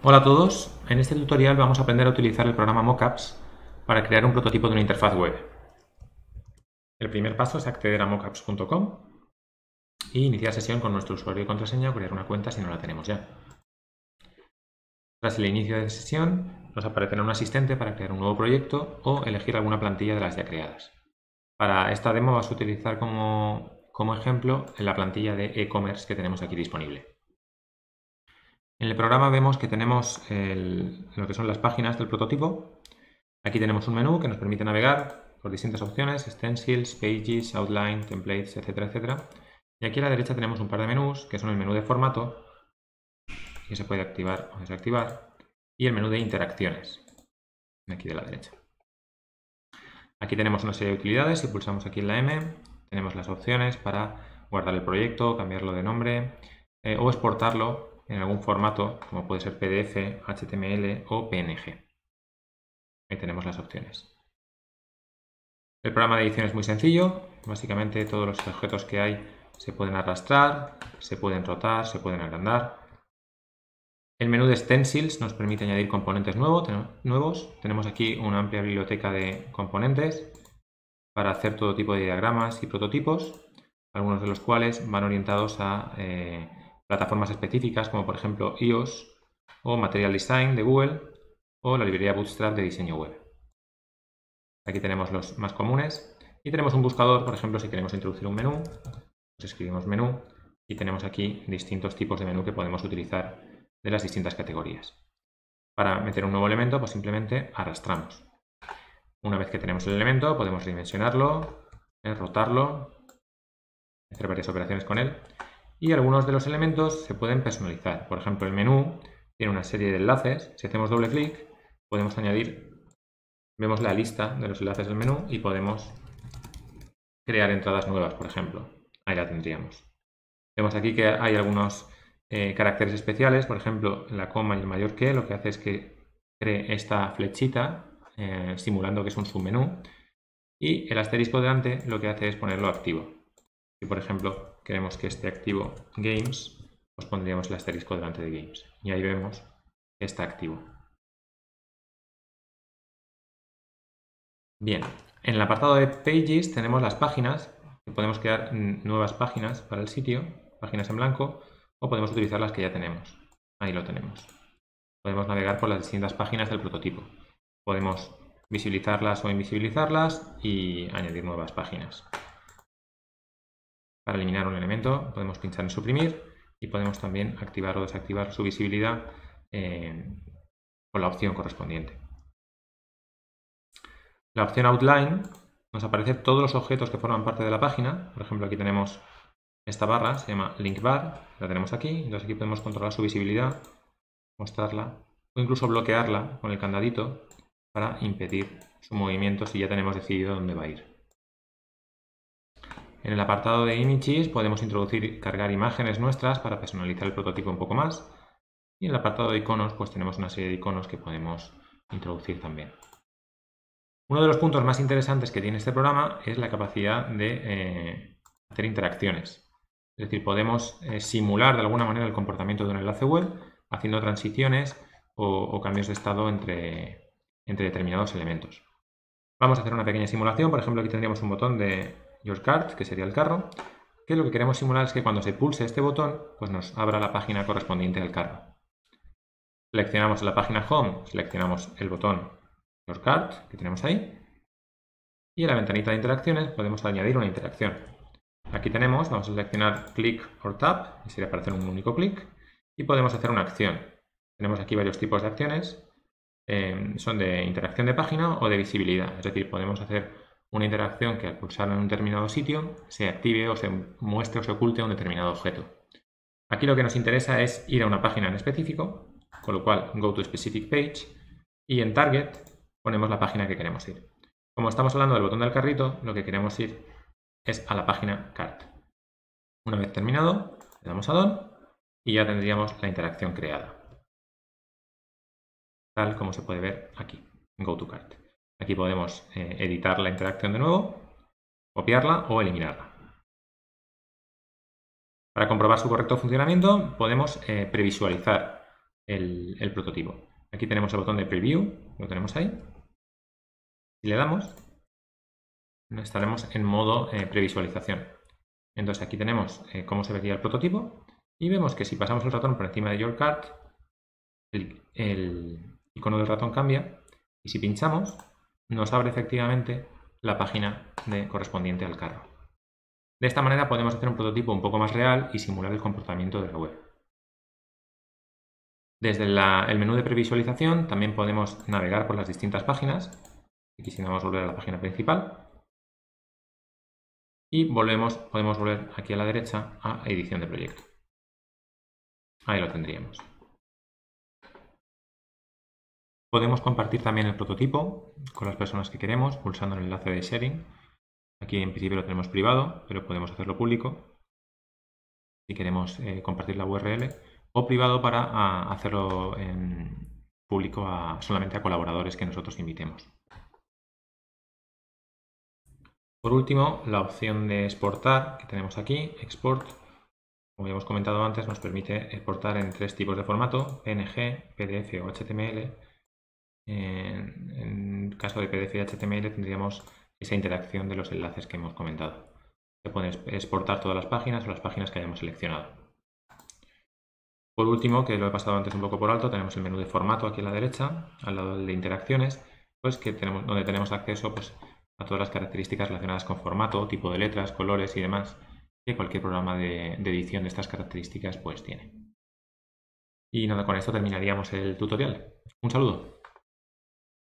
Hola a todos, en este tutorial vamos a aprender a utilizar el programa Mockups para crear un prototipo de una interfaz web. El primer paso es acceder a mockups.com y iniciar sesión con nuestro usuario y contraseña o crear una cuenta si no la tenemos ya. Tras el inicio de sesión nos aparecerá un asistente para crear un nuevo proyecto o elegir alguna plantilla de las ya creadas. Para esta demo vamos a utilizar como ejemplo la plantilla de e-commerce que tenemos aquí disponible. En el programa vemos que tenemos lo que son las páginas del prototipo. Aquí tenemos un menú que nos permite navegar por distintas opciones, stencils, pages, outline, templates, etcétera, etcétera. Y aquí a la derecha tenemos un par de menús, que son el menú de formato, que se puede activar o desactivar, y el menú de interacciones, aquí de la derecha. Aquí tenemos una serie de utilidades, si pulsamos aquí en la M, tenemos las opciones para guardar el proyecto, cambiarlo de nombre eh, o exportarlo en algún formato, como puede ser PDF, HTML o PNG. Ahí tenemos las opciones. El programa de edición es muy sencillo. Básicamente todos los objetos que hay se pueden arrastrar, se pueden rotar, se pueden agrandar. El menú de Stencils nos permite añadir componentes nuevos. Tenemos aquí una amplia biblioteca de componentes para hacer todo tipo de diagramas y prototipos, algunos de los cuales van orientados a eh, plataformas específicas como por ejemplo iOS o Material Design de Google o la librería Bootstrap de diseño web. Aquí tenemos los más comunes y tenemos un buscador, por ejemplo, si queremos introducir un menú, pues escribimos menú y tenemos aquí distintos tipos de menú que podemos utilizar de las distintas categorías. Para meter un nuevo elemento, pues simplemente arrastramos. Una vez que tenemos el elemento, podemos redimensionarlo, eh, rotarlo, hacer varias operaciones con él y algunos de los elementos se pueden personalizar. Por ejemplo, el menú tiene una serie de enlaces. Si hacemos doble clic, podemos añadir, vemos la lista de los enlaces del menú y podemos crear entradas nuevas, por ejemplo. Ahí la tendríamos. Vemos aquí que hay algunos eh, caracteres especiales, por ejemplo, la coma y el mayor que, lo que hace es que cree esta flechita, eh, simulando que es un submenú, y el asterisco delante lo que hace es ponerlo activo. Si, por ejemplo, queremos que esté activo Games, pues pondríamos el asterisco delante de Games. Y ahí vemos que está activo. Bien, en el apartado de Pages tenemos las páginas, podemos crear nuevas páginas para el sitio, páginas en blanco, o podemos utilizar las que ya tenemos. Ahí lo tenemos. Podemos navegar por las distintas páginas del prototipo. Podemos visibilizarlas o invisibilizarlas y añadir nuevas páginas. Para eliminar un elemento podemos pinchar en suprimir y podemos también activar o desactivar su visibilidad eh, con la opción correspondiente. La opción Outline nos aparece todos los objetos que forman parte de la página. Por ejemplo, aquí tenemos esta barra, se llama Link Bar, la tenemos aquí. Entonces aquí podemos controlar su visibilidad, mostrarla o incluso bloquearla con el candadito para impedir su movimiento si ya tenemos decidido dónde va a ir. En el apartado de Images podemos introducir cargar imágenes nuestras para personalizar el prototipo un poco más. Y en el apartado de iconos pues tenemos una serie de iconos que podemos introducir también. Uno de los puntos más interesantes que tiene este programa es la capacidad de eh, hacer interacciones. Es decir, podemos eh, simular de alguna manera el comportamiento de un enlace web haciendo transiciones o, cambios de estado entre, entre determinados elementos. Vamos a hacer una pequeña simulación. Por ejemplo, aquí tendríamos un botón de Your Card, que sería el carro, que lo que queremos simular es que cuando se pulse este botón, pues nos abra la página correspondiente del carro. Seleccionamos la página Home, seleccionamos el botón Your Card, que tenemos ahí, y en la ventanita de interacciones podemos añadir una interacción. Aquí tenemos, vamos a seleccionar Click or Tap, que sería para hacer un único clic, y podemos hacer una acción. Tenemos aquí varios tipos de acciones, eh, son de interacción de página o de visibilidad, es decir, podemos hacer una interacción que al pulsar en un determinado sitio se active o se muestre o se oculte un determinado objeto. Aquí lo que nos interesa es ir a una página en específico, con lo cual Go to Specific Page y en Target ponemos la página que queremos ir. Como estamos hablando del botón del carrito, lo que queremos ir es a la página Cart. Una vez terminado, le damos a Done y ya tendríamos la interacción creada. Tal como se puede ver aquí, Go to Cart. Aquí podemos eh, editar la interacción de nuevo, copiarla o eliminarla. Para comprobar su correcto funcionamiento podemos eh, previsualizar el, prototipo. Aquí tenemos el botón de Preview, lo tenemos ahí. Si le damos, estaremos en modo eh, previsualización. Entonces aquí tenemos cómo se vería el prototipo y vemos que si pasamos el ratón por encima de Your Card, el, icono del ratón cambia y si pinchamos nos abre efectivamente la página correspondiente al carro. De esta manera podemos hacer un prototipo un poco más real y simular el comportamiento de la web. Desde el menú de previsualización también podemos navegar por las distintas páginas. Aquí si vamos a volver a la página principal. Y volvemos, podemos volver aquí a la derecha a edición de proyecto. Ahí lo tendríamos. Podemos compartir también el prototipo con las personas que queremos pulsando el enlace de sharing. Aquí en principio lo tenemos privado, pero podemos hacerlo público. Si queremos eh, compartir la URL o privado para hacerlo en público solamente a colaboradores que nosotros invitemos. Por último, la opción de exportar que tenemos aquí, export, como ya hemos comentado antes, nos permite exportar en tres tipos de formato, PNG, PDF o HTML. En, caso de PDF y HTML tendríamos esa interacción de los enlaces que hemos comentado. Se pueden exportar todas las páginas o las páginas que hayamos seleccionado. Por último, que lo he pasado antes un poco por alto, tenemos el menú de formato aquí a la derecha, al lado de interacciones, pues que tenemos, donde tenemos acceso pues, a todas las características relacionadas con formato, tipo de letras, colores y demás, que cualquier programa de, de edición de estas características pues tiene. Y nada, con esto terminaríamos el tutorial. Un saludo.